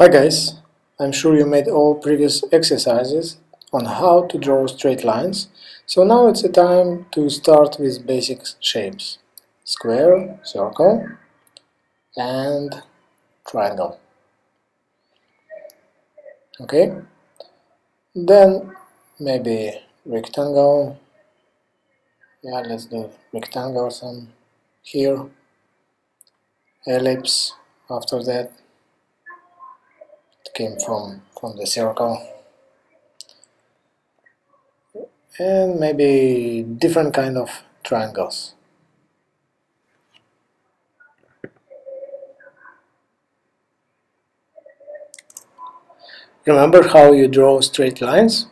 Hi guys, I'm sure you made all previous exercises on how to draw straight lines, so now it's the time to start with basic shapes. Square, circle and triangle. Okay, then maybe rectangle, yeah let's do rectangle some here, ellipse after that came from from the circle and maybe different kind of triangles. Remember how you draw straight lines?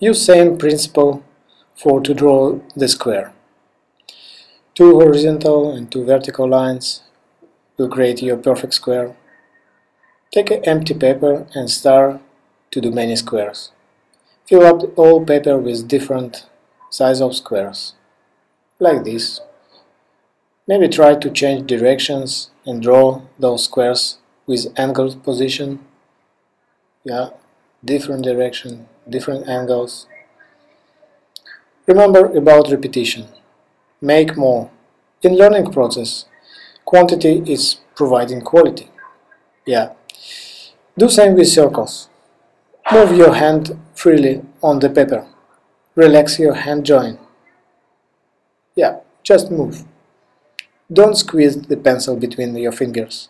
Use same principle for to draw the square. Two horizontal and two vertical lines will create your perfect square Take an empty paper and start to do many squares. Fill up all paper with different size of squares, like this. Maybe try to change directions and draw those squares with angled position. Yeah, different direction, different angles. Remember about repetition. Make more. In learning process, quantity is providing quality. Yeah, do same with circles. Move your hand freely on the paper. Relax your hand joint. Yeah, just move. Don't squeeze the pencil between your fingers.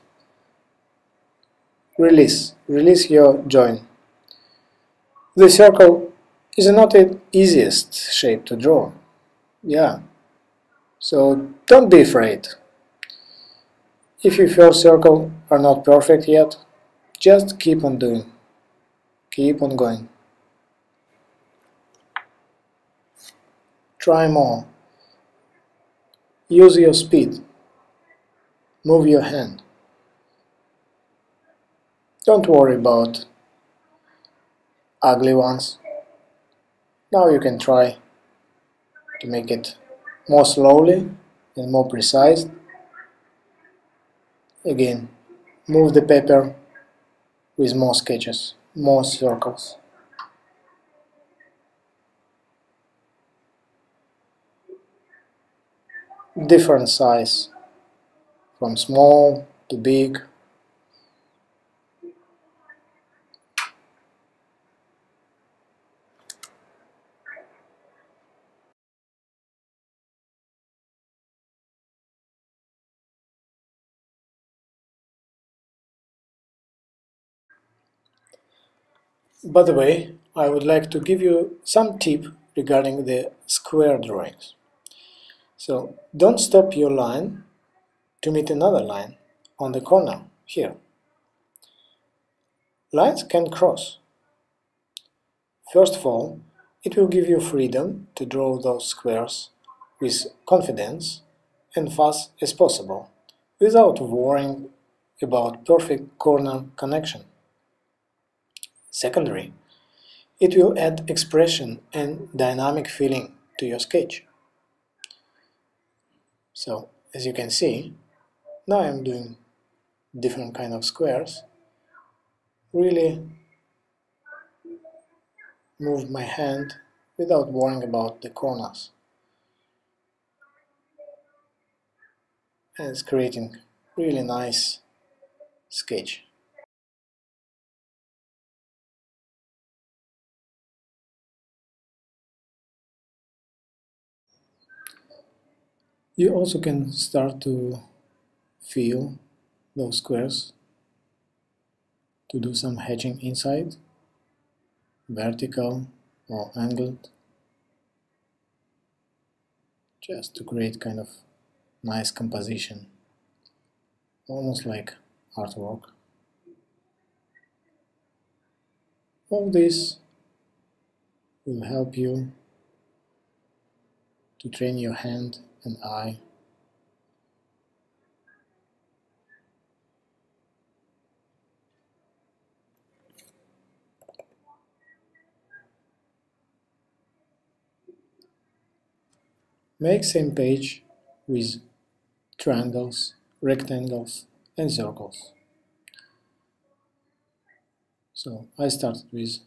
Release, release your joint. The circle is not the easiest shape to draw. Yeah, so don't be afraid. If your first circle are not perfect yet, just keep on doing. Keep on going. Try more. Use your speed. Move your hand. Don't worry about ugly ones. Now you can try to make it more slowly and more precise. Again, move the paper with more sketches, more circles. Different size, from small to big. By the way, I would like to give you some tip regarding the square drawings. So don't stop your line to meet another line on the corner here. Lines can cross. First of all, it will give you freedom to draw those squares with confidence and fast as possible, without worrying about perfect corner connection. Secondary, it will add expression and dynamic feeling to your sketch. So, as you can see, now I'm doing different kind of squares. Really move my hand without worrying about the corners. And it's creating really nice sketch. You also can start to feel those squares to do some hatching inside, vertical or angled, just to create kind of nice composition, almost like artwork. All this will help you to train your hand and eye. Make same page with triangles, rectangles and circles. So I started with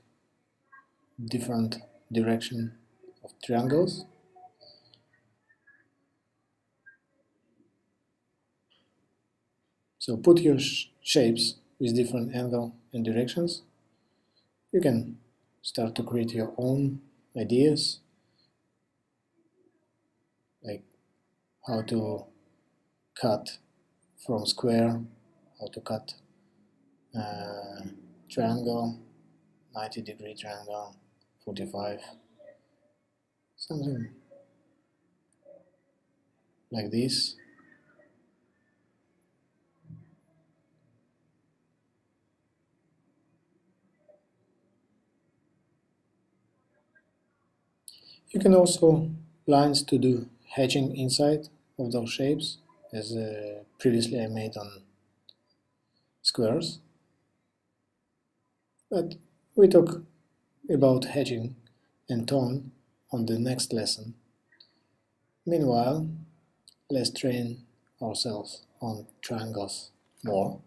different direction of triangles. So put your sh shapes with different angle and directions. You can start to create your own ideas like how to cut from square, how to cut uh, triangle, 90 degree triangle, 45, something like this. You can also lines to do hatching inside of those shapes as uh, previously I made on squares. But we talk about hatching and tone on the next lesson. Meanwhile, let's train ourselves on triangles more.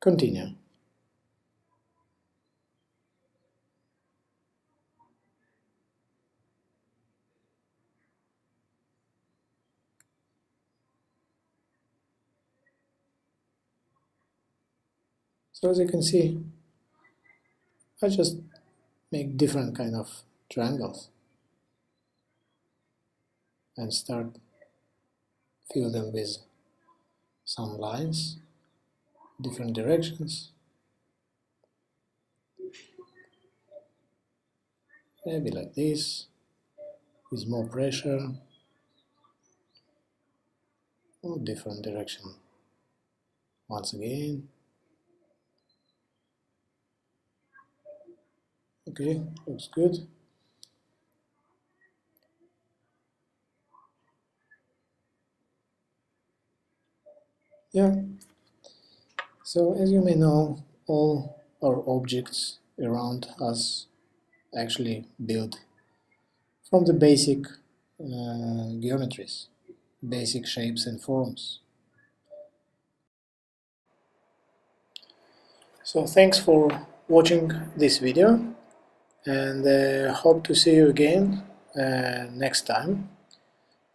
Continue. So as you can see, I just make different kind of triangles and start fill them with some lines, different directions. Maybe like this, with more pressure, or different direction. Once again, Okay, looks good. Yeah, so as you may know, all our objects around us actually build from the basic uh, geometries, basic shapes and forms. So thanks for watching this video and uh, hope to see you again uh, next time.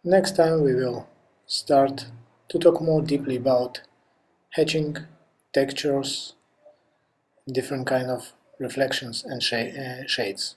Next time we will start to talk more deeply about hatching, textures, different kind of reflections and sh uh, shades.